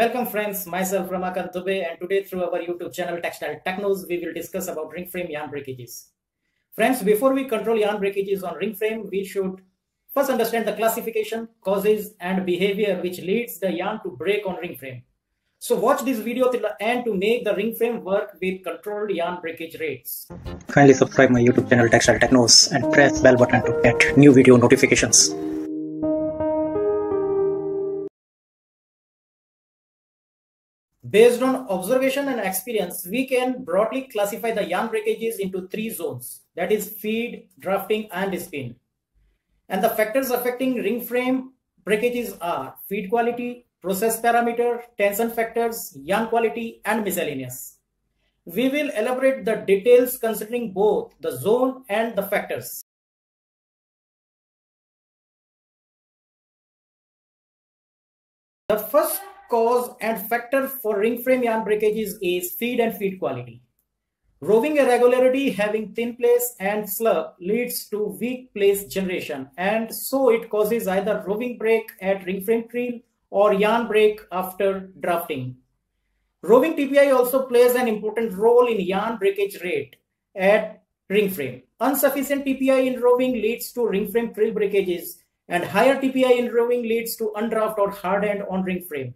Welcome friends, myself Ramakant Dubey and today through our YouTube channel Textile Technoz we will discuss about ring frame yarn breakages. Friends, before we control yarn breakages on ring frame, we should first understand the classification, causes and behavior which leads the yarn to break on ring frame. So watch this video till the end to make the ring frame work with controlled yarn breakage rates. Kindly subscribe my YouTube channel Textile Technoz and press bell button to get new video notifications. Based on observation and experience, we can broadly classify the yarn breakages into three zones, that is feed, drafting, and spin. And the factors affecting ring frame breakages are feed quality, process parameter, tension factors, yarn quality, and miscellaneous. We will elaborate the details considering both the zone and the factors. The first cause and factor for ring frame yarn breakages is feed and feed quality. Roving irregularity having thin place and slub leads to weak place generation and so it causes either roving break at ring frame creel or yarn break after drafting. Roving TPI also plays an important role in yarn breakage rate at ring frame. Insufficient TPI in roving leads to ring frame creel breakages and higher TPI in roving leads to undraft or hard end on ring frame.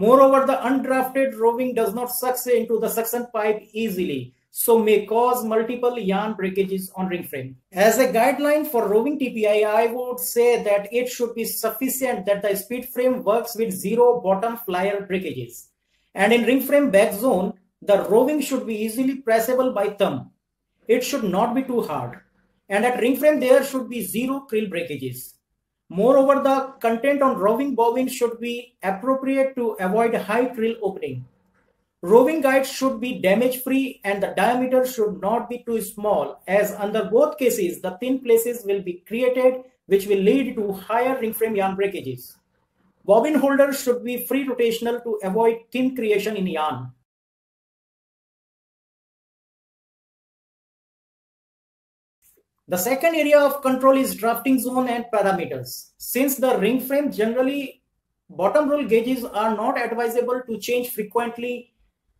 Moreover, the undrafted roving does not suck into the suction pipe easily, so may cause multiple yarn breakages on ring frame. As a guideline for roving TPI, I would say that it should be sufficient that the speed frame works with zero bottom flyer breakages. And in ring frame back zone, the roving should be easily pressable by thumb. It should not be too hard. And at ring frame, there should be zero creel breakages. Moreover, the content on roving bobbin should be appropriate to avoid high creel opening. Roving guides should be damage free and the diameter should not be too small as under both cases the thin places will be created which will lead to higher ring frame yarn breakages. Bobbin holders should be free rotational to avoid thin creation in yarn. The second area of control is drafting zone and parameters. Since the ring frame generally bottom roll gauges are not advisable to change frequently,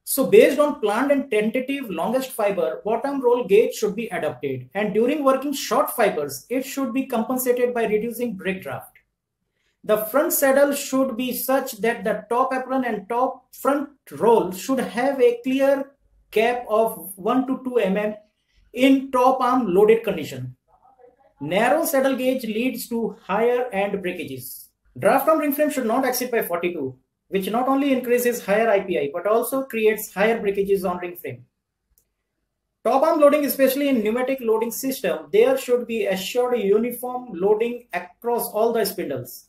so based on planned and tentative longest fiber, bottom roll gauge should be adapted. And during working short fibers, it should be compensated by reducing break draft. The front saddle should be such that the top apron and top front roll should have a clear gap of 1 to 2 mm in top arm loaded condition. Narrow saddle gauge leads to higher end breakages. Draft on ring frame should not exceed by 42, which not only increases higher IPI but also creates higher breakages on ring frame. Top arm loading, especially in pneumatic loading system, there should be assured uniform loading across all the spindles.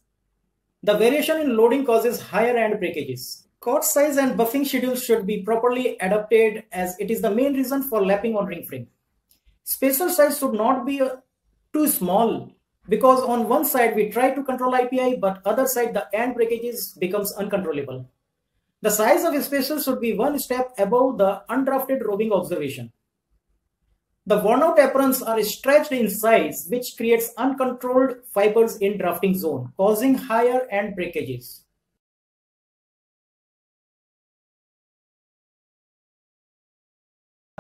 The variation in loading causes higher end breakages. Cot size and buffing schedules should be properly adapted as it is the main reason for lapping on ring frame. Spacer size should not be uh, too small because on one side we try to control IPI but other side the end breakages becomes uncontrollable. The size of a spacer should be one step above the undrafted roving observation. The worn out aprons are stretched in size which creates uncontrolled fibers in drafting zone causing higher end breakages.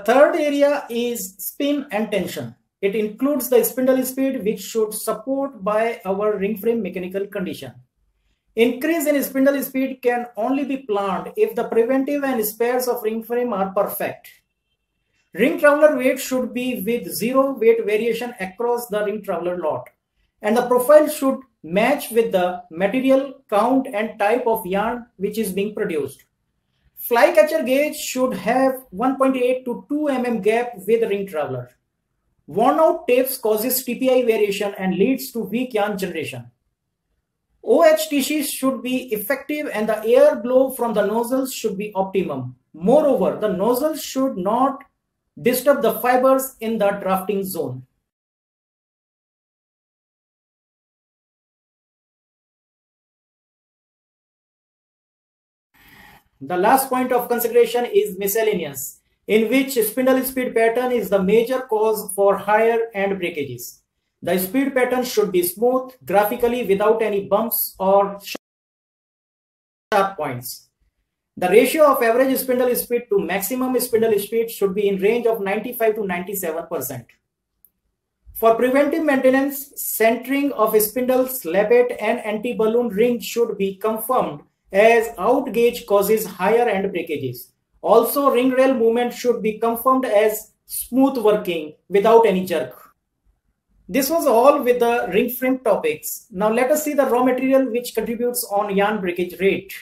Third area is spin and tension. It includes the spindle speed which should support by our ring frame mechanical condition. Increase in spindle speed can only be planned if the preventive and spares of ring frame are perfect. Ring traveler weight should be with zero weight variation across the ring traveler lot. And the profile should match with the material, count and type of yarn which is being produced. Flycatcher gauge should have 1.8 to 2 mm gap with the ring traveler. Worn out tapes causes TPI variation and leads to weak yarn generation. OHTC should be effective and the air blow from the nozzles should be optimum. Moreover, the nozzle should not disturb the fibers in the drafting zone. The last point of consideration is miscellaneous, in which spindle speed pattern is the major cause for higher end breakages. The speed pattern should be smooth, graphically without any bumps or sharp points. The ratio of average spindle speed to maximum spindle speed should be in range of 95 to 97%. For preventive maintenance, centering of spindles, lappet and anti-balloon ring should be confirmed as out gauge causes higher end breakages. Also, ring rail movement should be confirmed as smooth working without any jerk. This was all with the ring frame topics. Now let us see the raw material which contributes on yarn breakage rate.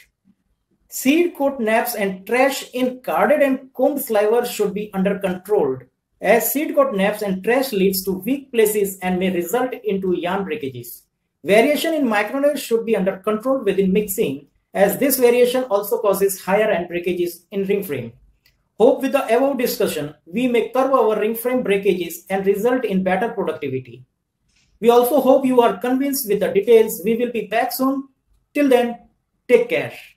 Seed coat neps and trash in carded and combed sliver should be under controlled as seed coat neps and trash leads to weak places and may result into yarn breakages. Variation in micronaire should be under control within mixing as this variation also causes higher end breakages in ring frame. Hope with the above discussion, we may curb our ring frame breakages and result in better productivity. We also hope you are convinced with the details. We will be back soon. Till then, take care.